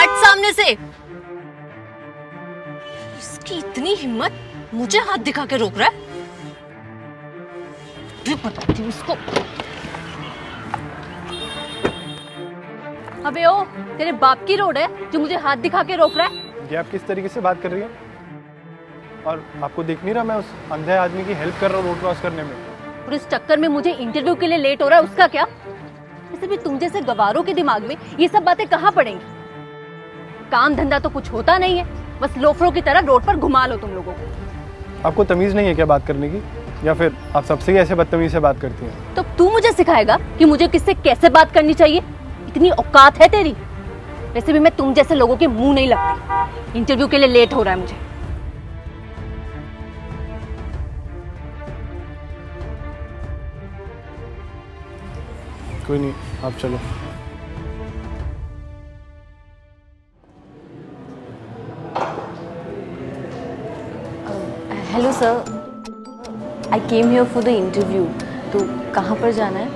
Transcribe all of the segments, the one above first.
हट सामने से। इसकी इतनी हिम्मत मुझे हाथ दिखा के रोक रहा है। बताती हूँ इसको अबे ओ तेरे बाप की रोड है जो मुझे हाथ दिखा के रोक रहा है। ये आप किस तरीके से बात कर रही हैं? और आपको देख नहीं रहा मैं उस अंधे आदमी की हेल्प कर रहा हूँ रोड क्रॉस करने में? और इस चक्कर में मुझे इंटरव्यू के लिए लेट हो रहा है उसका क्या? वैसे भी तुम जैसे गवारों के दिमाग में ये सब बातें कहाँ पड़ेंगी? काम धंधा तो कुछ होता नहीं है। बस लोफरों की तरह रोड पर घुमा लो तुम लोगों को। आपको तमीज़ नहीं है क्या बात करने की? या फिर आप सबसे ऐसे बदतमीज से बात करती हैं? तो तू मुझे सिखाएगा कि मुझे किससे कैसे बात करनी चाहिए? इतनी औकात है तेरी। वैसे भी मैं तुम जैसे लोगों के मुँह नहीं लगती। इंटरव्यू के लिए लेट हो रहा है मुझे। कोई नहीं आप चलो। Hello sir I came here for the interview तो कहाँ पर जाना है?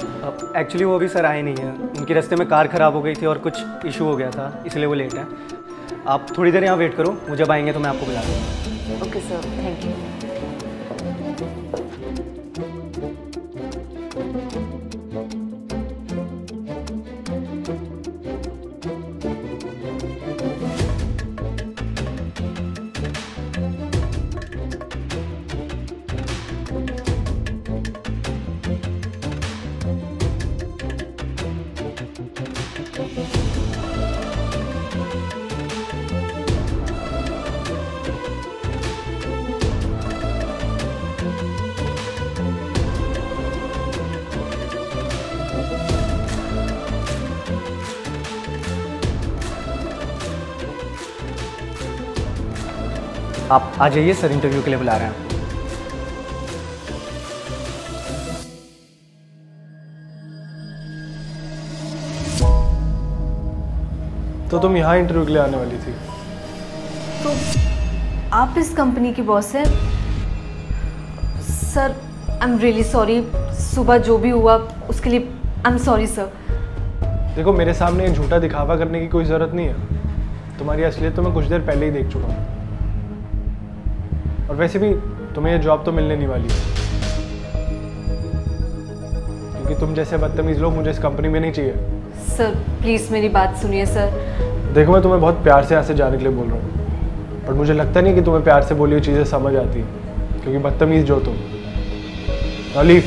एक्चुअली वो अभी सर आए नहीं हैं। उनके रास्ते में कार ख़राब हो गई थी और कुछ इशू हो गया था इसलिए वो लेट हैं। आप थोड़ी देर यहाँ वेट करो वो जब आएँगे तो मैं आपको बुला दूँगा ओके सर थैंक यू आप आ जाइए सर इंटरव्यू के लिए बुला रहे हैं। तो तुम यहाँ इंटरव्यू के लिए आने वाली थी। तो आप इस कंपनी की बॉस हैं? Sir I am really sorry सुबह जो भी हुआ उसके लिए आई एम सॉरी सर देखो मेरे सामने झूठा दिखावा करने की कोई ज़रूरत नहीं है। तुम्हारी असलियत तो मैं कुछ देर पहले ही देख चुका हूँ। और वैसे भी तुम्हें ये जॉब तो मिलने नहीं वाली है। क्योंकि तुम जैसे बदतमीज लोग मुझे इस कंपनी में नहीं चाहिए। सर प्लीज़ मेरी बात सुनिए सर देखो मैं तुम्हें बहुत प्यार से यहाँ से जाने के लिए बोल रहा हूँ। पर मुझे लगता नहीं कि तुम्हें प्यार से बोली हुई चीज़ें समझ आती क्योंकि बदतमीज जो तुम। अलीफ